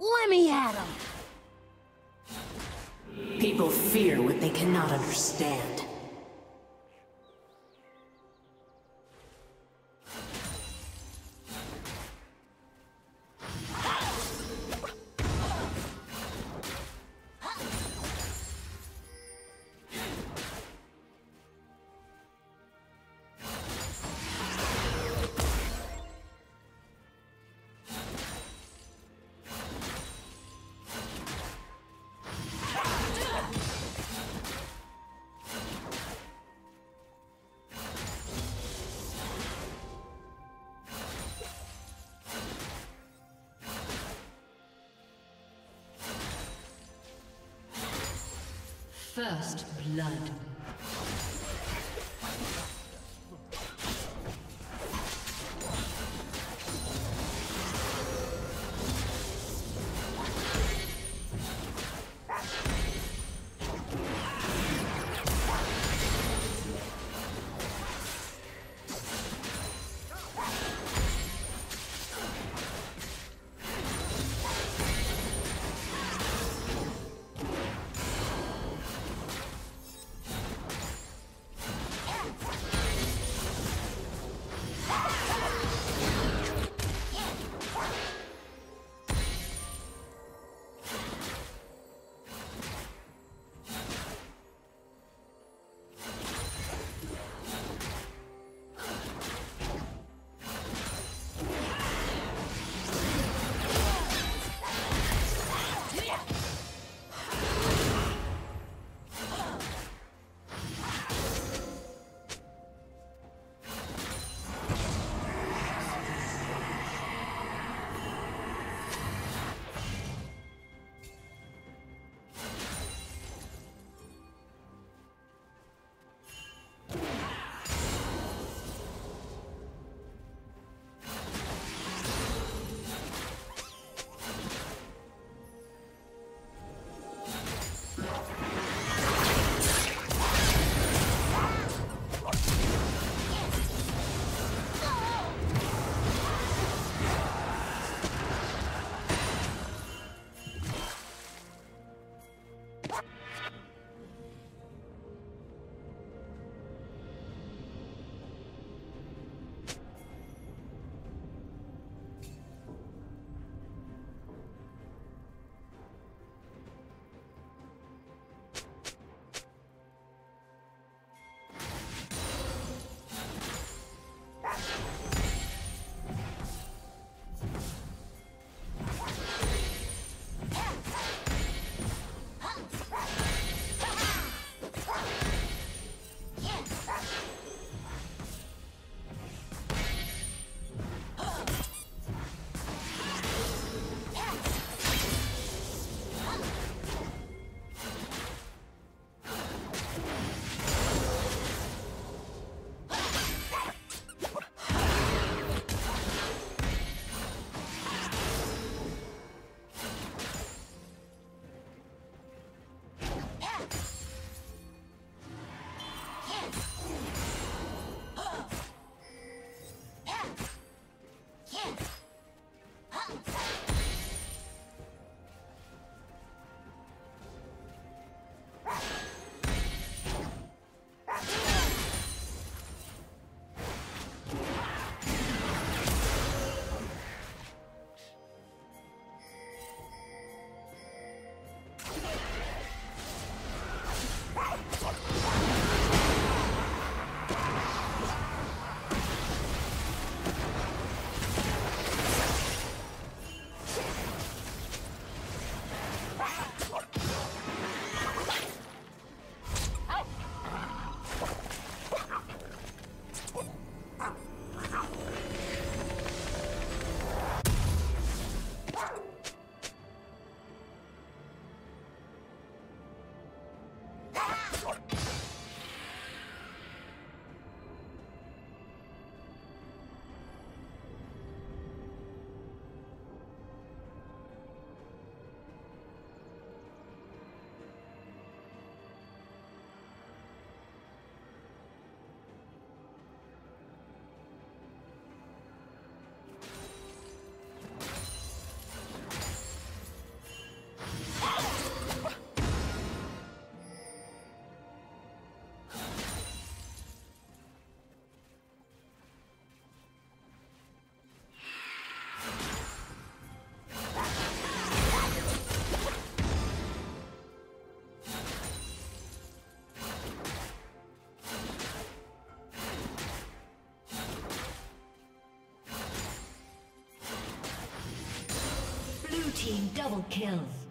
Let me at him! People fear what they cannot understand. Blood. Double kill.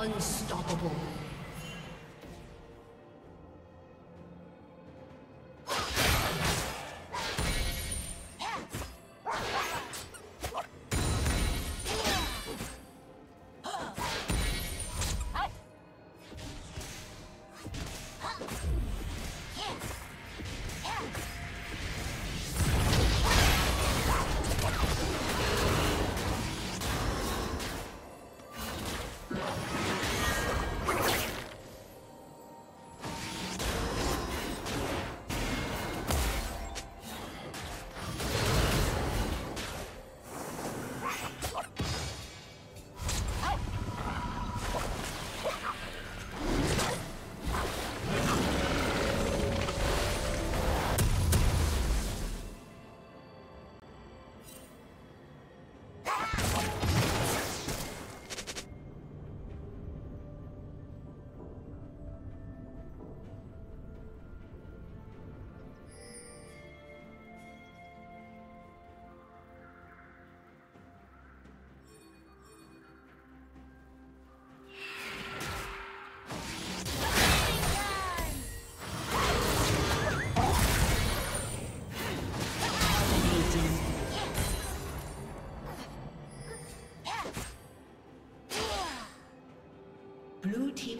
Unstoppable.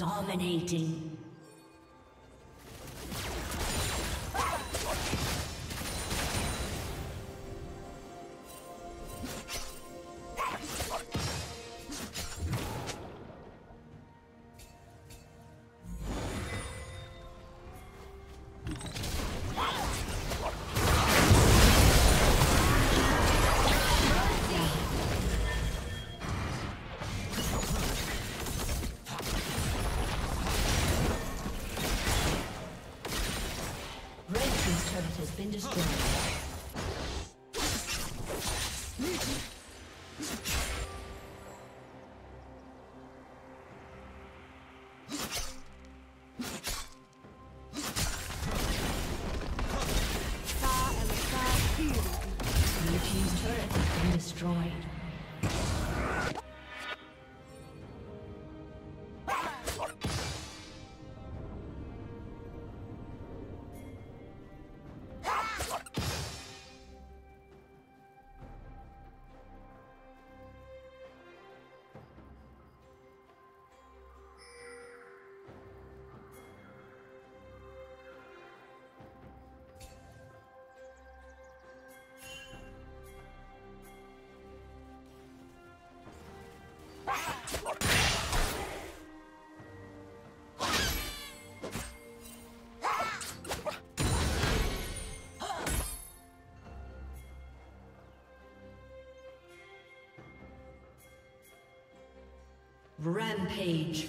Dominating. Been destroyed. Rampage.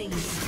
Killing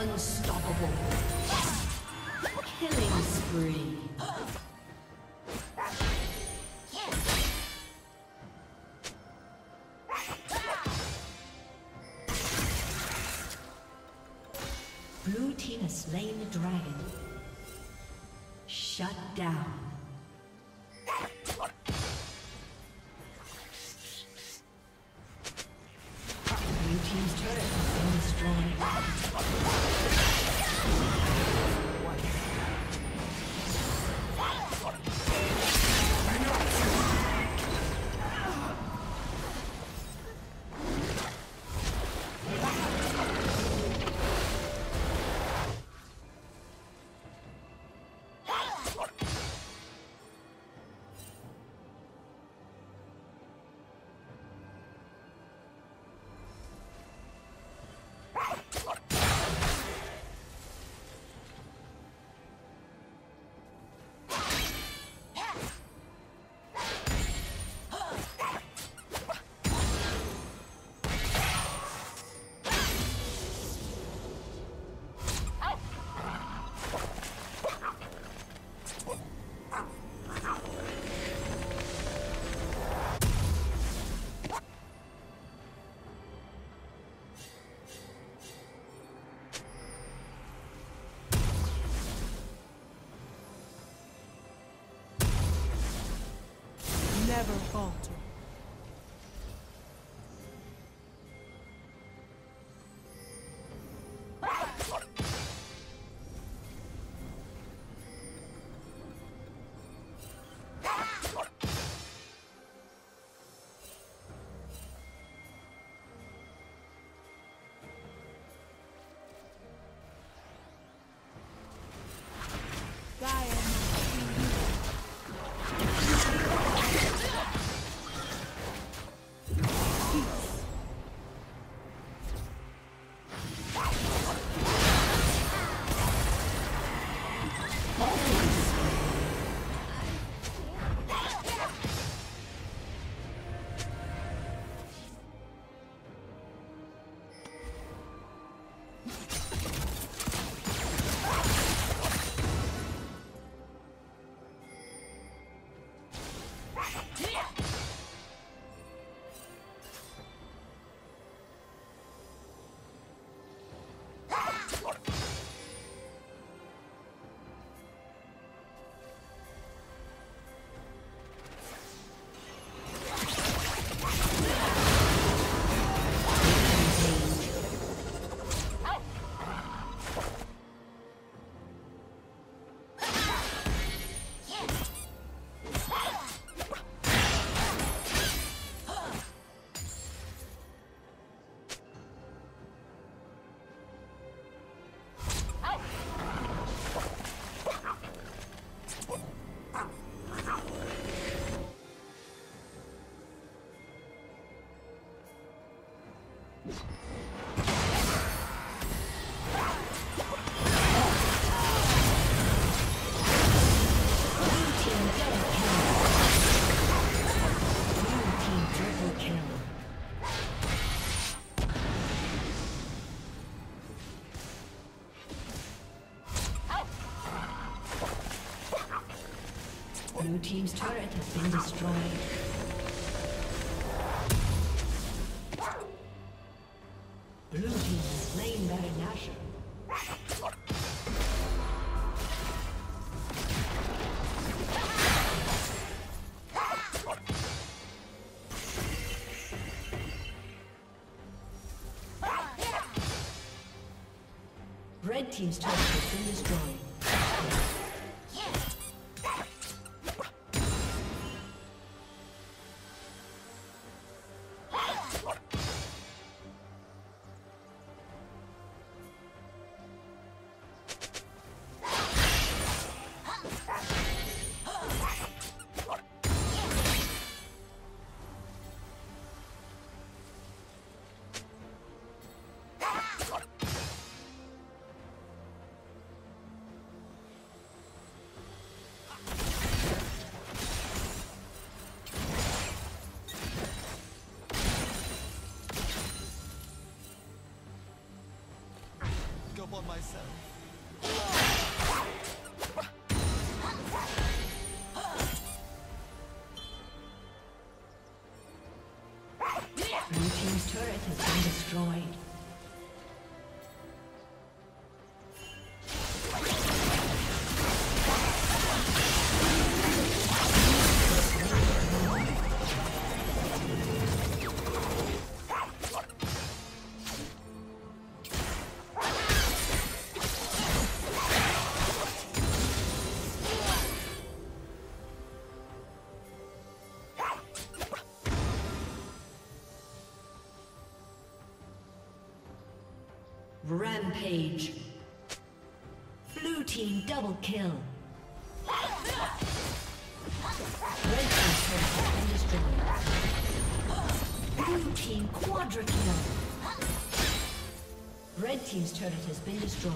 Unstoppable. Killing spree. Blue team has slain the dragon. Shut down. falter. Team's turret has been destroyed. Blue Team has slain. Red Team's turret has been destroyed. On myself. Blue Team's turret has been destroyed. Rampage. Blue team double kill. Red team's turret has been destroyed. Blue team quadra kill. Red team's turret has been destroyed.